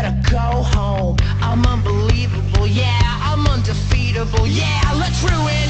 better go home. I'm unbelievable, yeah, I'm undefeatable, yeah, let's ruin